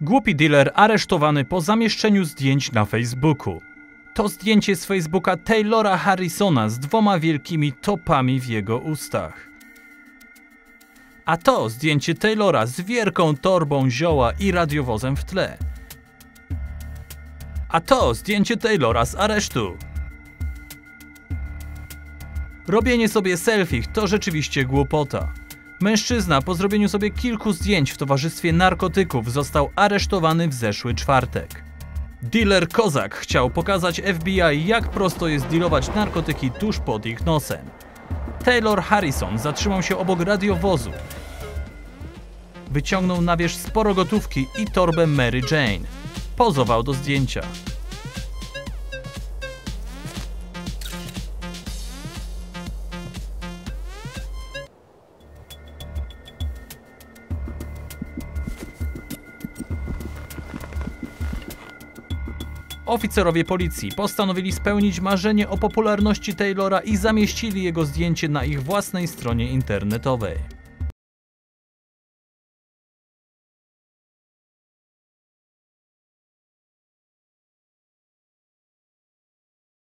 Głupi dealer aresztowany po zamieszczeniu zdjęć na Facebooku. To zdjęcie z Facebooka Taylora Harrisona z dwoma wielkimi topami w jego ustach. A to zdjęcie Taylora z wielką torbą zioła i radiowozem w tle. A to zdjęcie Taylora z aresztu. Robienie sobie selfie to rzeczywiście głupota. Mężczyzna po zrobieniu sobie kilku zdjęć w towarzystwie narkotyków został aresztowany w zeszły czwartek. Dealer Kozak chciał pokazać FBI, jak prosto jest dealować narkotyki tuż pod ich nosem. Taylor Harrison zatrzymał się obok radiowozu. Wyciągnął na wierzch sporo gotówki i torbę Mary Jane. Pozował do zdjęcia. Oficerowie policji postanowili spełnić marzenie o popularności Taylora i zamieścili jego zdjęcie na ich własnej stronie internetowej.